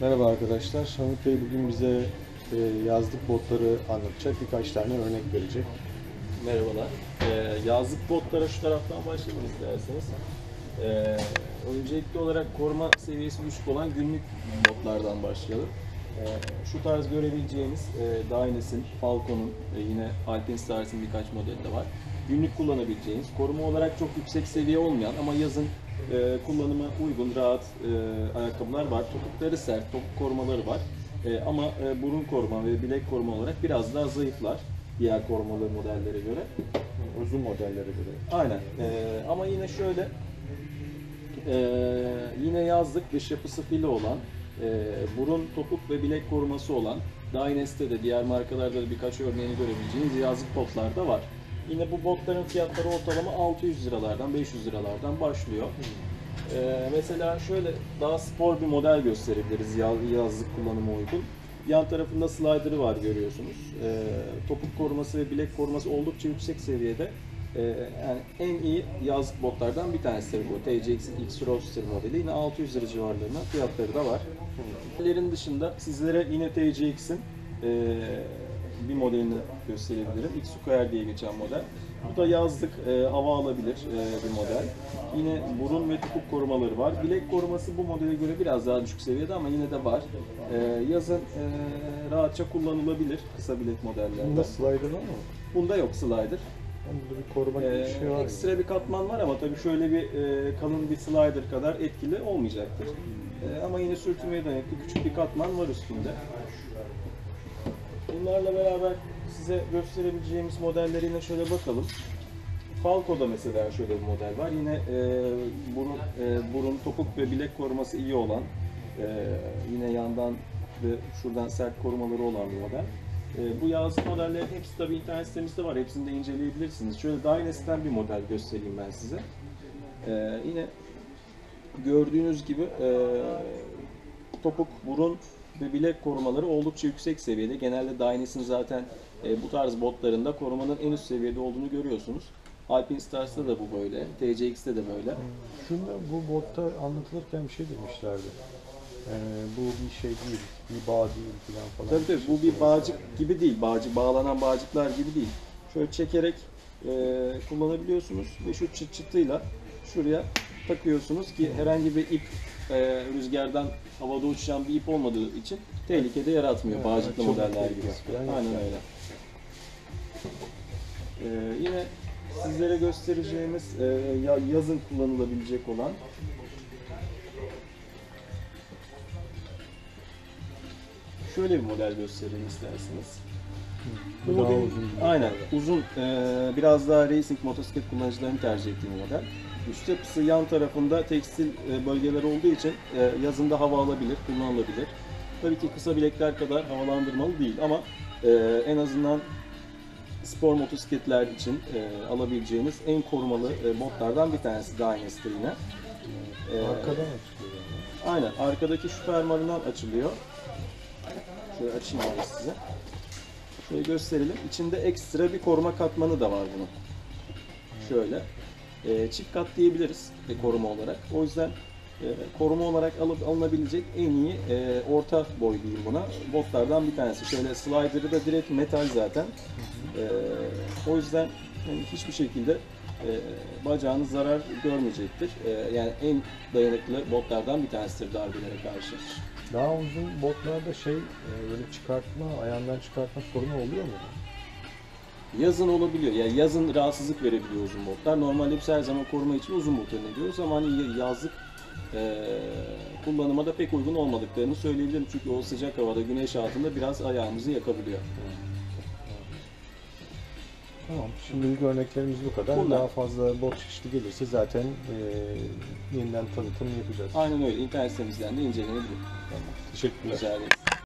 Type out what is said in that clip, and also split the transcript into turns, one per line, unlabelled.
Merhaba arkadaşlar. Hamit Bey bugün bize e, yazlık botları anlatacak. Birkaç tane örnek verecek.
Merhabalar. Ee, yazlık botlara şu taraftan başlayalım isterseniz. Ee, öncelikli olarak koruma seviyesi düşük olan günlük botlardan başlayalım. Şu tarz görebileceğiniz e, Dynes'in, Falcon'un, e, yine Alpinstars'ın birkaç modeli de var. Günlük kullanabileceğiniz, koruma olarak çok yüksek seviye olmayan ama yazın e, kullanıma uygun, rahat e, ayakkabılar var. Topukları sert, topuk korumaları var. E, ama e, burun koruma ve bilek koruma olarak biraz daha zayıflar diğer korumalı modellere göre.
Uzun modellere göre.
Aynen. Ee, ama yine şöyle ee, yine yazlık dış yapısı fili olan ee, burun, topuk ve bilek koruması olan Dynesty'de de diğer markalarda da birkaç örneğini görebileceğiniz yazlık botlar da var. Yine bu botların fiyatları ortalama 600 liralardan 500 liralardan başlıyor. Ee, mesela şöyle daha spor bir model gösterebiliriz yaz- yazlık kullanıma uygun. Yan tarafında slider'ı var görüyorsunuz. Ee, topuk koruması ve bilek koruması oldukça yüksek seviyede. Ee, yani en iyi yazlık botlardan bir tanesi bu. TCX'in X Roadster modeli. Yine 600 lira civarlarında fiyatları da var. Modellerin dışında sizlere yine TCX'in ee, bir modelini gösterebilirim. X Square diye geçen model. Bu da yazlık, e, hava alabilir e, bir model. Yine burun ve topuk korumaları var. Bilek koruması bu modele göre biraz daha düşük seviyede ama yine de var. E, yazın e, rahatça kullanılabilir kısa bilek modellerde.
Bunda slider var mı?
Bunda yok slider.
Bunda bir koruma gibi bir şey var
ekstra bir katman var ama tabii şöyle bir e, kalın bir slider kadar etkili olmayacaktır. E, ama yine sürtünmeye dayanıklı küçük bir katman var üstünde. Bunlarla beraber size gösterebileceğimiz modelleri yine şöyle bakalım. Falco'da mesela şöyle bir model var. Yine e, burun, e, burun, topuk ve bilek koruması iyi olan, e, yine yandan ve şuradan sert korumaları olan bir model. E, bu yazlık modellerin hepsi tabii internet sitemizde var. Hepsini de inceleyebilirsiniz. Şöyle Dynasty'den bir model göstereyim ben size. E, yine gördüğünüz gibi e, topuk, burun ve bilek korumaları oldukça yüksek seviyede. Genelde Dynasty'nin zaten e, bu tarz botlarında korumanın en üst seviyede olduğunu görüyorsunuz. Alpinstars'ta da bu böyle, TCX'te de böyle.
Şunda bu botta anlatılırken bir şey demişlerdi. Ee, bu bir şey değil, bir bağ değil falan falan.
Tabii tabii bu bir bağcık gibi değil, bağcı, bağlanan bağcıklar gibi değil. Şöyle çekerek e, kullanabiliyorsunuz ve şu çıt çıtıyla şuraya takıyorsunuz ki herhangi bir ip e, rüzgardan havada uçuşan bir ip olmadığı için tehlikede yaratmıyor
Evet,
bağcıklı modeller gibi. Aynen
yani.
öyle. E, yine sizlere göstereceğimiz e, ya- yazın kullanılabilecek olan şöyle bir model göstereyim isterseniz.
Bu daha
model-
uzun
Aynen. Uzun, e, biraz daha racing motosiklet kullanıcılarının tercih ettiği model. Üst yapısı yan tarafında tekstil e, bölgeler olduğu için e, yazında hava alabilir, kullanılabilir. Tabii ki kısa bilekler kadar havalandırmalı değil ama e, en azından spor motosikletler için alabileceğiniz en korumalı botlardan bir tanesi Dynasty yine.
Arkadan açılıyor.
Aynen. Arkadaki şu fermuarından açılıyor. Şöyle açayım abi size. Şöyle gösterelim. İçinde ekstra bir koruma katmanı da var bunun. Şöyle. Ee, çift kat diyebiliriz e, koruma olarak. O yüzden e, koruma olarak alıp alınabilecek en iyi e, orta boy diyeyim buna. Botlardan bir tanesi. Şöyle slider'ı da direkt metal zaten. E, o yüzden yani hiçbir şekilde e, bacağınız zarar görmeyecektir. E, yani en dayanıklı botlardan bir tanesidir darbelere karşı.
Daha uzun botlarda şey e, böyle çıkartma, ayağından çıkartma sorunu oluyor mu?
Yazın olabiliyor. Yani yazın rahatsızlık verebiliyor uzun botlar. Normalde biz her zaman koruma için uzun bot öneriyoruz ama hani yazlık e, kullanıma da pek uygun olmadıklarını söyleyebilirim. Çünkü o sıcak havada güneş altında biraz ayağımızı yakabiliyor.
Tamam. Şimdilik örneklerimiz bu kadar.
Bunlar.
Daha fazla bot çeşidi gelirse zaten e, yeniden tanıtım yapacağız.
Aynen öyle. İnternet sitemizden de incelenebilir.
Tamam. Teşekkürler.
Rica ederiz.